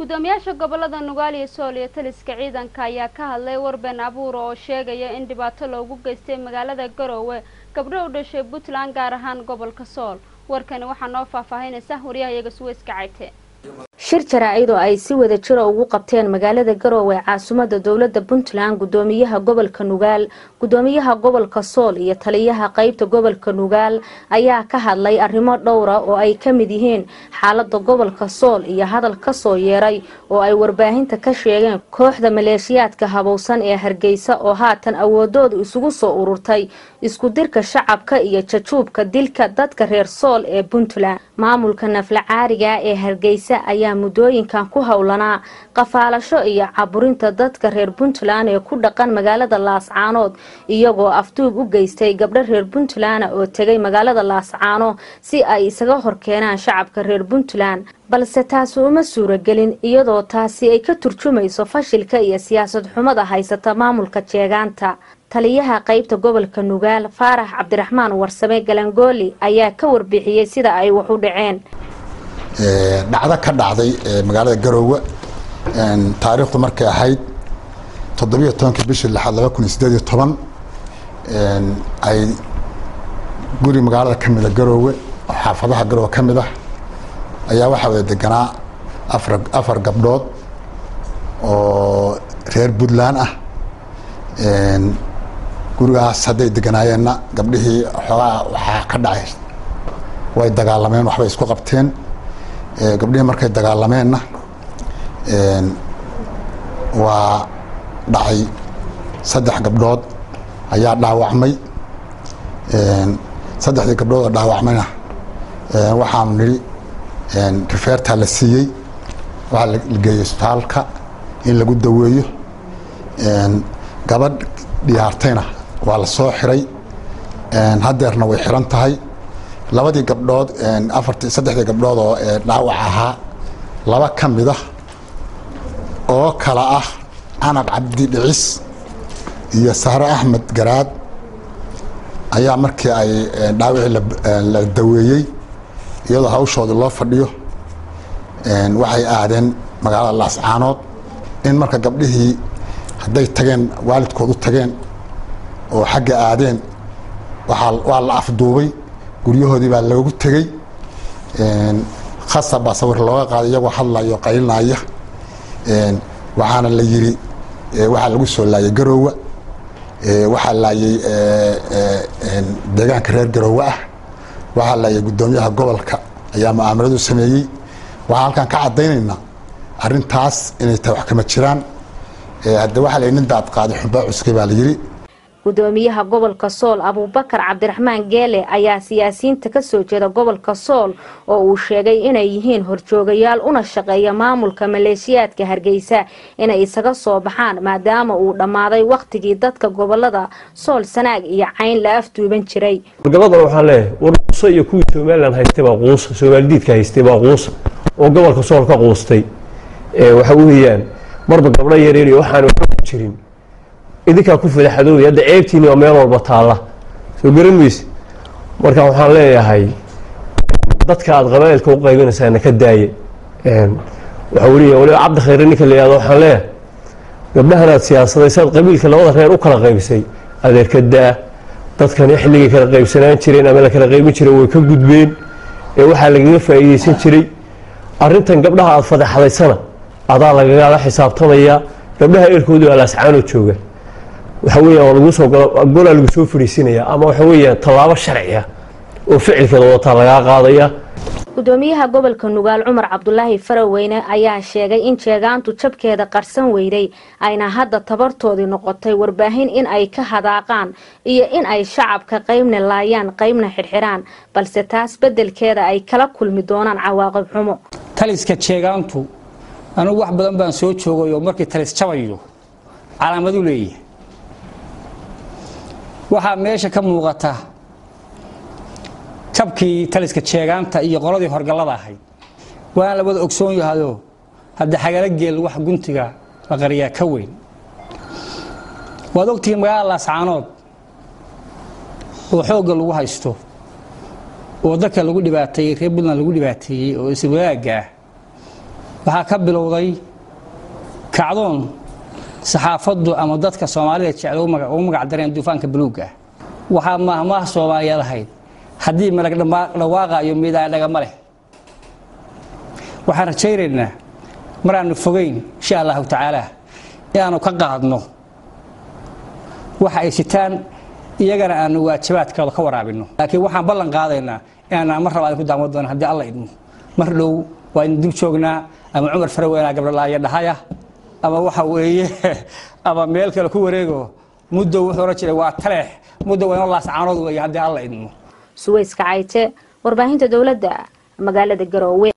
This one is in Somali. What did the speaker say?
gudoomiyaasha gobollada nugaal iyo sool iyo taliska ciidanka ayaa ka hadlay warbeen abuura oo sheegaya in dhibaato loogu geystay magaalada garoowe gabdho u dhashay puntland gaar ahaan gobolka sool. Warkani waxaa noo faahfaahinaysa waryahayaga suweyska cayte shir jaraa-id oo ay si wada jira ugu qabteen magaalada garoowe caasimada dowladda puntland gudoomiyaha gobolka nugaal gudoomiyaha gobolka sool iyo taliyaha qeybta gobolka nugaal ayaa ka hadlay arrimo dhowra oo ay ka mid yihiin xaalada gobolka sool iyo hadal ka soo yeeray oo ay warbaahinta ka sheegeen kooxda maleeshiyaadka habowsan ee hargeysa oo haatan awoodoodu isugu soo ururtay isku dirka shacabka iyo jajuubka dilka dadka reer sool ee puntland. Maamulka nafla caariga ee hargeysa ayaa muddooyinkan ku howlanaa qafaalasho iyo caburinta dadka reer puntland ee ku dhaqan magaalada laascaanood iyagoo afduub u geystay gabdho reer puntland oo tegay magaalada laascaano si ay isaga horkeenaan shacabka reer puntland. Balse taasi uma suuragelin iyadoo taasi ay ka turjumayso fashilka iyo siyaasad xumada haysata maamulka jeegaanta taliyaha qeybta gobolka nugaal faarax cabdiraxmaan warsame galangooli ayaa ka warbixiyey sida ay wax u dhaceen dhacdo ka dhacday magaalada garoowe taariikhdu markay ahayd toddobiyo tobankii bishii lixaad laba kun iyo sideed iyo toban ay guri magaalada ka mida garoowe oo xaafadaha garoowe ka mid ah ayaa waxaa wada deganaa afar afar gabdhood oo reer puntland ah. Gurigaas hadday deganaayeenna gabdhihii xoogaa waxaa ka dhacay way dagaalameen waxbay isku qabteen gabdhihii markay dagaalameenna waa dhacay saddex gabdhood ayaa dhaawacmay. Saddexdii gabdhood oo dhaawacmayna waxaanu nidhi rifeertaa la siiyey waxaa la geeyey isbitaalka in lagu daweeyo. Gabadh dhiyaartayna waa la soo xiray. Haddeerna way xiran tahay labadii gabdhood afartii saddexdii gabdhood oo dhaawac ahaa laba ka mid ah oo kala ah canab cabdi dhicis iyo sahre axmed garaad ayaa markii ay dhaawacii la daweeyey iyadoo hawshoodii loo fadhiyo waxay aadeen magaalada laascaanood in marka gabdhihii hadday tageen waalidkood u tageen oo xagga aadeen waaa waa la afduubay guryahoodii baa loogu tegey khasab baa sawir looga qaaday iyagoo hadlayo qaylinaya waxaana la yiri waxaa lagu soo laayay garoowe waxaa laayay deegaanka reer garoowe ah waxaa laayay guddoomiyaha gobolka ayaa mu'aamaladu sameeyey. Waxaan halkaan ka caddaynaynaa arrintaas inay tahay wax kama jiraan. Hadde waxaa la nin daad qaaday xubaa cuskay baa la yiri gudoomiyaha gobolka sool abuubakar cabdiraxmaan geele ayaa siyaasiyiinta ka soo jeeda gobolka sool oo uu sheegay inay yihiin horjoogayaal una shaqeeya maamulka maleeshiyaadka hargeysa inay isaga soo baxaan maadaama uu dhammaaday wakhtigii dadka gobollada sool sanaag iyo cayn la afduuban jiray. Wargabadan waxaan leeyahay warquuso iyo kuwii somalilan haystay baa quusa soomaalidiidka haystay baa quusa oo gobolka sool ka quustay. Waxa weeyaan marba gabdho yareeriyo waxaan waxba ku jirin idinkaa ku fadaxadooday hadda ceebtiini waa meel walba taalla. Soo garan weyse. Marka waxaan leeyahay dadka aada qabaa'ilka u qaybinaysaana ka daaye. Waxaa weliya waliba cabdi ninka la yihahdo waxaan leeyahay. Gabdhahan aad siyaasaday saad qabiilka labada reer u kala qaybisay adeer ka daa. Dadkani xilligay kala qaybsanaan jireen ama la kala qaybin jiray way ka gudbeen. Ee waxaa lagaga faa'iideysan jiray arrintan gabdhaha aada fadaxdaysana adaa lagagala xisaabtamaya gabdhaha eerkoodii waa laascaanoo jooga waxa weeyaan waa lagu soo golaa lagu soo fadhiisinaya ama waxa weeyaan tallaabo sharciya oo ficilkeeda wadataa lagaa qaadaya. Gudoomiyaha gobolka nugaal cumar cabdulaahi faraweyne ayaa sheegay in jeegaantu jabkeeda qarsan weyday ayna hadda tabartoodii noqotay warbaahin in ay ka hadaaqaan iyo in ay shacabka qeybna laayaan qeybna xidhxidhaan balse taas beddelkeeda ay kala kulmi doonaan cawaaqib xumo. Taliska jeegaantu anugu wax badan baan soo joogay oo markii talis jabayo calaamadu leeyahay waxaa meesha ka muuqata jabkii taliska jeegaanta iyo qoladii horgallada ahayd. Waana la wada ogsoon yahayoo hadda xagala geel wax guntiga la qariyaa ka weyn. Waad ogtihiin magaalada laascaanood oo xoogga lagu haysto oo dadka lagu dhibaateeyey reer puntland lagu dhibaateeyey oo iswadaagga ah waxaa ka bilowday kacdoon saxaafaddu ama dadka soomaalida jecel ugu magac dareen duufaanka buluugga. Waxaa maahmaah soomaaliyeed ahayd haddii malag dhawaaqayo miidaan dhagama leh. Waxaan rajaynaynaa mar aanu fogeyn insha allahu tacaala inaanu ka qaadno waxa ay sitaan iyagana aanu waajibaadkooda ka waraabino laakiin waxaan ballan qaadaynaa inaanaan mar rabaa ku daamo doona haddii alla idmo mar dhow waa inu dul joognaa ama cumar faraweyna gabdhalaayo dhahaya ama waxa weeye ama meel kale ku wareego muddo wuxuu ohan jiray waa taleex muddo waa inoo laascaanood weeye haddii alla idmo. Suweyska cayte warbaahinta dowladda magaalada garoowe